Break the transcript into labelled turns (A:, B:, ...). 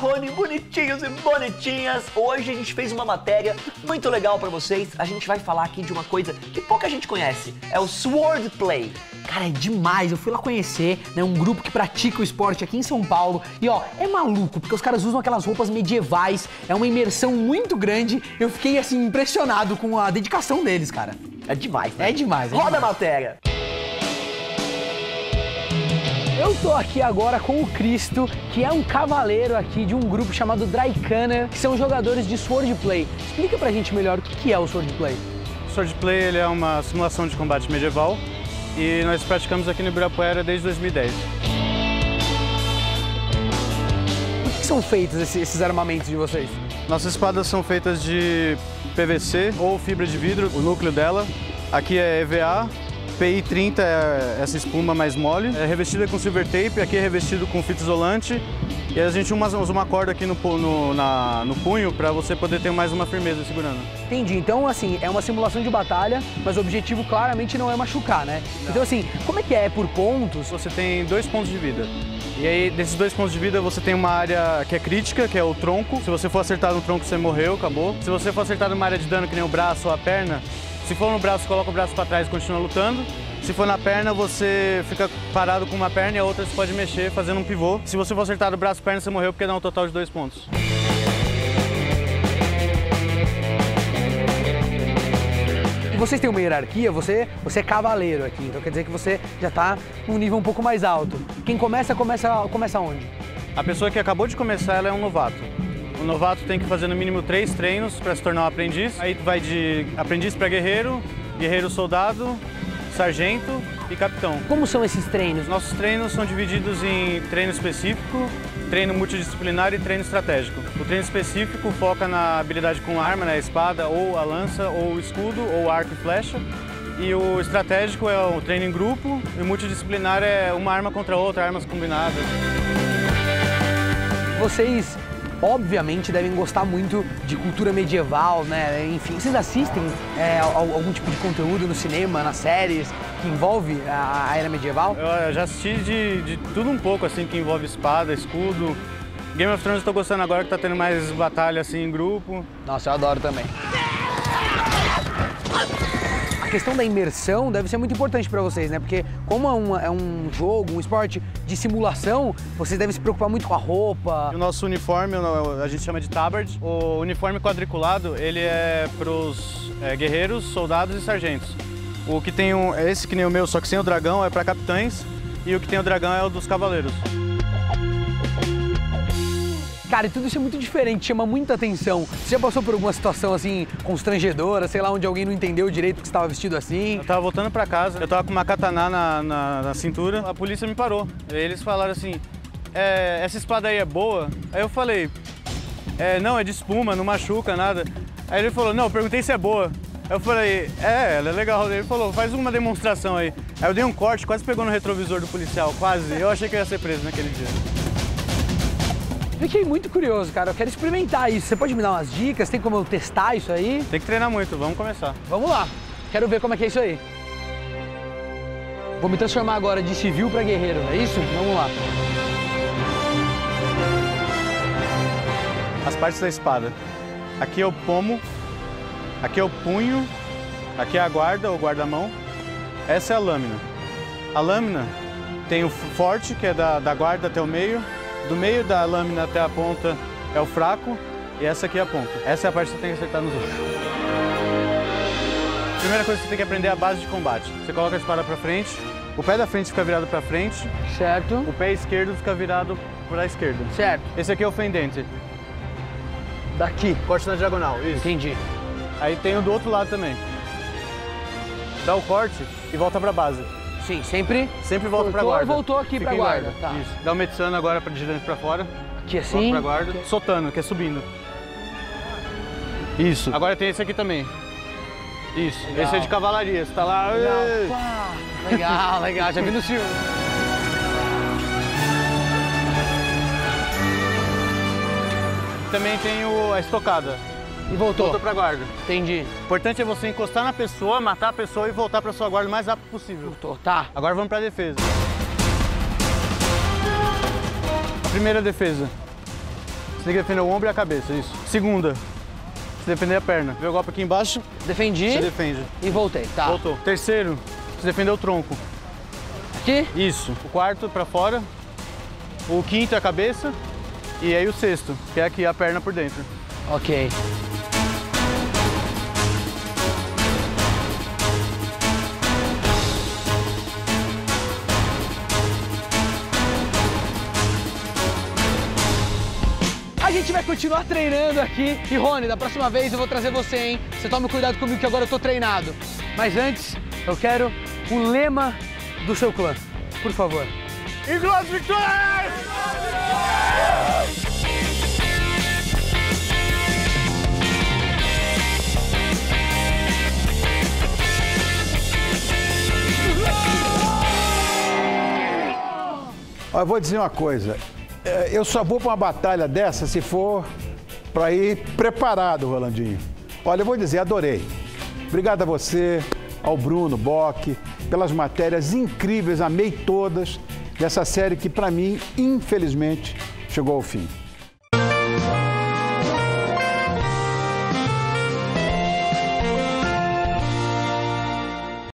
A: Marrone, bonitinhos e bonitinhas! Hoje a gente fez uma matéria muito legal pra vocês. A gente vai falar aqui de uma coisa que pouca gente conhece. É o Sword Play.
B: Cara, é demais. Eu fui lá conhecer, né, um grupo que pratica o esporte aqui em São Paulo. E ó, é maluco, porque os caras usam aquelas roupas medievais. É uma imersão muito grande. Eu fiquei assim impressionado com a dedicação deles, cara.
A: É demais, né?
B: É demais. É
A: Roda a
B: demais.
A: matéria!
B: Eu tô aqui agora com o Cristo, que é um cavaleiro aqui de um grupo chamado Drycaner, que são jogadores de Swordplay. Explica pra gente melhor o que é o Swordplay.
C: O Swordplay ele é uma simulação de combate medieval e nós praticamos aqui no Ibirapuera desde 2010.
B: Por que são feitos esses armamentos de vocês?
C: Nossas espadas são feitas de PVC ou fibra de vidro, o núcleo dela. Aqui é EVA, PI 30 é essa espuma mais mole. É revestida com silver tape, aqui é revestido com fita isolante. E a gente usa uma corda aqui no, no, na- no punho para você poder ter mais uma firmeza segurando.
B: Entendi. Então, assim, é uma simulação de batalha, mas o objetivo claramente não é machucar, né? Então, assim, como é que é? É por pontos?
C: Você tem dois pontos de vida. E aí, desses dois pontos de vida, você tem uma área que é crítica, que é o tronco. Se você for acertado no tronco, você morreu, acabou. Se você for acertado numa área de dano, que nem o braço ou a perna, se for no braço, coloca o braço para trás e continua lutando. Se for na perna, você fica parado com uma perna e a outra você pode mexer fazendo um pivô. Se você for acertado braço e perna, você morreu porque dá um total de dois pontos.
B: Vocês têm uma hierarquia, você, você é cavaleiro aqui, então quer dizer que você já tá num nível um pouco mais alto. Quem começa, começa, começa onde?
C: A pessoa que acabou de começar, ela é um novato. O novato tem que fazer no mínimo três treinos para se tornar um aprendiz. Aí vai de aprendiz para guerreiro, guerreiro soldado, sargento e capitão.
B: Como são esses treinos?
C: Nossos treinos são divididos em treino específico, treino multidisciplinar e treino estratégico. O treino específico foca na habilidade com arma, né, a espada, ou a lança, ou o escudo, ou arco e flecha. E o estratégico é o treino em grupo, e o multidisciplinar é uma arma contra outra, armas combinadas.
B: Vocês, obviamente, devem gostar muito de cultura medieval, né? Enfim, vocês assistem é, al- algum tipo de conteúdo no cinema, nas séries, que envolve a, a era medieval?
C: Eu já assisti de, de tudo um pouco, assim, que envolve espada, escudo. Game of Thrones eu tô gostando agora que tá tendo mais batalha, assim, em grupo.
B: Nossa, eu adoro também. Questão da imersão deve ser muito importante para vocês, né? Porque como é um, é um jogo, um esporte de simulação, vocês devem se preocupar muito com a roupa.
C: O nosso uniforme, a gente chama de tabard. O uniforme quadriculado, ele é pros é, guerreiros, soldados e sargentos. O que tem um, esse que nem o meu, só que sem o dragão, é para capitães. E o que tem o dragão é o dos cavaleiros.
B: Cara, e tudo isso é muito diferente, chama muita atenção. Você já passou por alguma situação assim constrangedora, sei lá, onde alguém não entendeu direito que estava vestido assim?
C: Eu tava voltando para casa, eu tava com uma katana na, na, na cintura, a polícia me parou. Eles falaram assim, "É, essa espada aí é boa? Aí eu falei, "É, não, é de espuma, não machuca, nada. Aí ele falou, não, eu perguntei se é boa. Eu falei, é, ela é legal. Ele falou, faz uma demonstração aí. Aí eu dei um corte, quase pegou no retrovisor do policial, quase. Eu achei que eu ia ser preso naquele dia.
B: Fiquei muito curioso, cara. Eu quero experimentar isso. Você pode me dar umas dicas? Tem como eu testar isso aí?
C: Tem que treinar muito, vamos começar.
B: Vamos lá. Quero ver como é que é isso aí. Vou me transformar agora de civil para guerreiro, é isso? Vamos lá.
C: As partes da espada. Aqui é o pomo, aqui é o punho, aqui é a guarda ou guarda-mão. Essa é a lâmina. A lâmina tem o forte, que é da, da guarda até o meio. Do meio da lâmina até a ponta é o fraco. E essa aqui é a ponta. Essa é a parte que você tem que acertar nos outros. Primeira coisa que você tem que aprender é a base de combate. Você coloca a espada pra frente, o pé da frente fica virado pra frente,
B: Certo.
C: o pé esquerdo fica virado pra esquerda.
B: Certo.
C: Esse aqui é o fendente.
B: Daqui.
C: Corte na diagonal, isso.
B: Entendi.
C: Aí tem o do outro lado também. Dá o corte e volta pra base.
B: Sim, sempre.
C: Sempre volta pra
B: Cortou,
C: guarda.
B: voltou aqui pra
C: em
B: guarda, tá.
C: Isso. Dá o metiçando agora pra girando pra fora.
B: Aqui
C: Volta
B: assim.
C: pra guarda. Soltando, que é subindo. Isso. Agora tem esse aqui também. Isso.
B: Legal.
C: Esse é de cavalaria. Você tá lá.
B: Legal. Legal, legal. Já vi no filme.
C: Também tem o, a estocada.
B: E voltou.
C: Volta pra guarda.
B: Entendi.
C: O importante é você encostar na pessoa, matar a pessoa e voltar pra sua guarda o mais rápido possível.
B: Voltou. Tá.
C: Agora vamos pra defesa. Primeira defesa. Você tem que defender o ombro e a cabeça, isso. Segunda, você defender a perna. Vê o golpe aqui embaixo,
B: Defendi
C: você defende.
B: e voltei. Tá.
C: Voltou. Terceiro, você defender o tronco.
B: Aqui?
C: Isso. O quarto pra fora. O quinto é a cabeça. E aí o sexto, que é aqui a perna por dentro.
B: Ok. Gente vai continuar treinando aqui. E Rony, da próxima vez eu vou trazer você, hein? Você tome cuidado comigo que agora eu tô treinado. Mas antes, eu quero o lema do seu clã. Por favor.
C: Inglórias!
D: Ó, eu vou dizer uma coisa. É, Eu só vou para uma batalha dessa se for para ir preparado, Rolandinho. Olha, eu vou dizer, adorei. Obrigado a você, ao Bruno Bock, pelas matérias incríveis, amei todas dessa série que, para mim, infelizmente, chegou ao fim.